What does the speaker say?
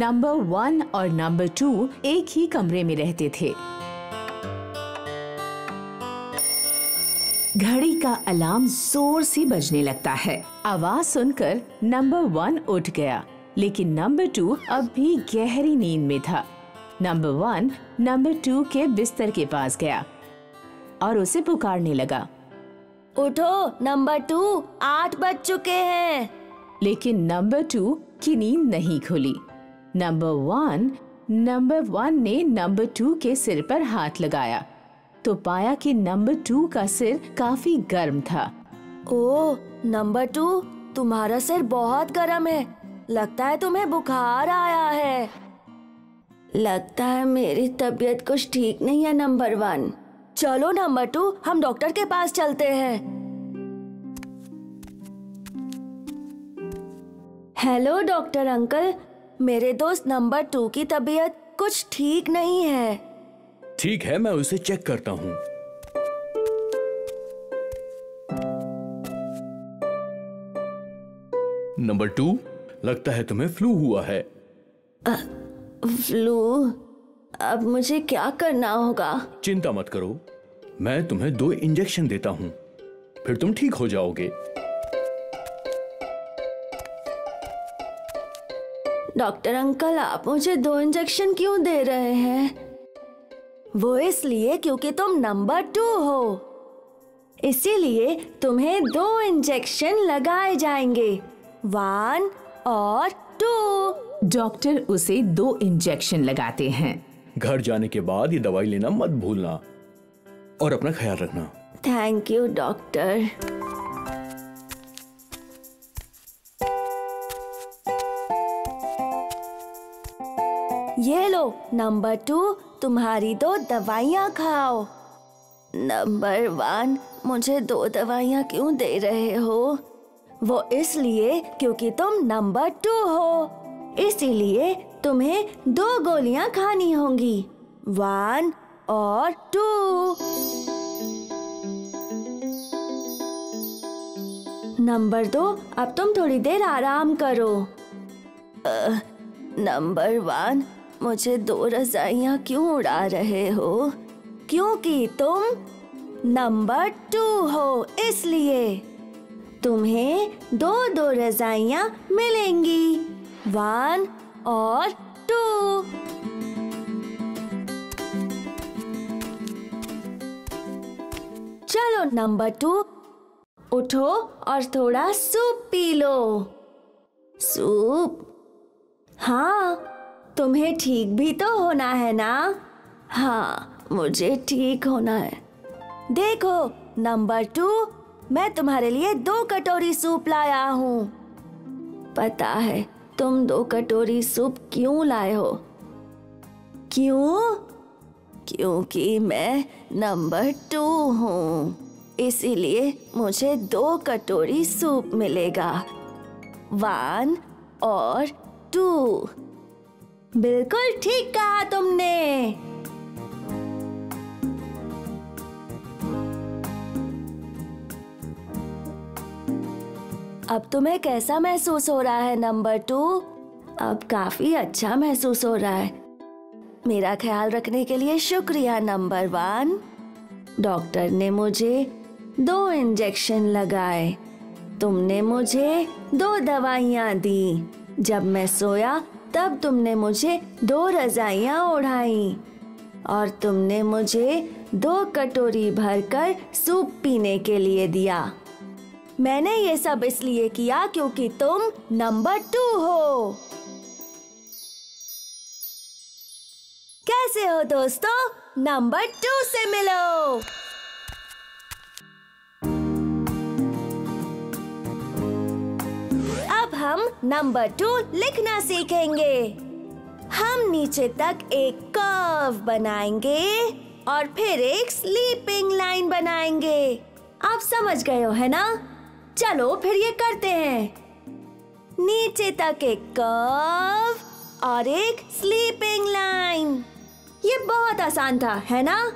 Number one और number two एक ही कमरे में रहते थे। घड़ी का अलार्म ज़ोर से बजने लगता है। आवाज़ सुनकर नंबर वन उठ गया लेकिन नंबर टू अब भी गहरी नींद में था। नंबर वन नंबर टू के बिस्तर के पास गया और उसे पुकारने लगा। उठो नंबर टू आठ बज चुके हैं। लेकिन नंबर टू की नींद नहीं खुली। नंबर वन नंबर वन ने नंबर टू के सिर पर हाथ लगाया। तो पाया कि नंबर टू का सिर काफ़ी गर्म था। ओ नंबर टू तुम्हारा सिर बहुत गर्म है। लगता है तुम्हें बुखार आया है। लगता है मेरी तबीयत कुछ ठीक नहीं है नंबर वन चलो नंबर टू हम डॉक्टर के पास चलते हैं। हेलो डॉक्टर अंकल मेरे दोस्त नंबर टू की तबीयत कुछ ठीक नहीं है। ठीक है मैं उसे चेक करता हूँ। नंबर टू लगता है तुम्हें फ्लू हुआ है। आ, फ्लू? अब मुझे क्या करना होगा? चिंता मत करो मैं तुम्हें दो इंजेक्शन देता हूँ। फिर तुम ठीक हो जाओगे। डॉक्टर अंकल आप मुझे दो इंजेक्शन क्यों दे रहे हैं? वो इसलिए क्योंकि तुम नंबर टू हो। इसीलिए तुम्हें दो इंजेक्शन लगाए जाएँगे। वन और टू। डॉक्टर उसे दो इंजेक्शन लगाते हैं। घर जाने के बाद ये दवाई लेना मत भूलना और अपना ख्याल रखना। Thank you doctor. ये लो नंबर टू तुम्हारी दो दवाइयाँ खाओ। नंबर वन मुझे दो दवाइयाँ क्यों दे रहे हो? वो इसलिए क्योंकि तुम नंबर टू हो। इसीलिए तुम्हें दो गोलियाँ खानी होंगी। वन और टू नंबर दो, अब तुम थोड़ी देर आराम करो। नंबर वन मुझे दो रजाइयाँ क्यों उड़ा रहे हो? क्योंकि तुम नंबर टू हो, इसलिए तुम्हें दो दो रजाइयाँ मिलेंगी। वन और टू। चलो नंबर टू, उठो और थोड़ा सूप पी लो। सूप? हाँ। तुम्हें ठीक भी तो होना है ना? हाँ मुझे ठीक होना है। देखो, नंबर टू, मैं तुम्हारे लिए दो कटोरी सूप लाया हूँ। पता है, तुम दो कटोरी सूप क्यों लाए हो? क्यों? क्योंकि मैं नंबर टू हूँ। इसीलिए मुझे दो कटोरी सूप मिलेगा। वन और टू। बिल्कुल ठीक कहा तुमने। अब तुम्हें कैसा महसूस हो रहा है, नंबर टू? अब काफ़ी अच्छा महसूस हो रहा है। मेरा ख्याल रखने के लिए शुक्रिया, नंबर वन। डॉक्टर ने मुझे दो इंजेक्शन लगाए। तुमने मुझे दो दवाइयाँ दी। जब मैं सोया तब तुमने मुझे दो रजाइयाँ ओढ़ाई और तुमने मुझे दो कटोरी भरकर सूप पीने के लिए दिया। मैंने ये सब इसलिए किया क्योंकि तुम नंबर टू हो। कैसे हो दोस्तों? नंबर टू से मिलो। हम नंबर टू लिखना सीखेंगे। हम नीचे तक एक कर्व बनाएँगे और फिर एक स्लीपिंग लाइन बनाएँगे। आप समझ गए हो, है ना? चलो फिर ये करते हैं। नीचे तक एक कर्व और एक स्लीपिंग लाइन ये बहुत आसान था, है ना?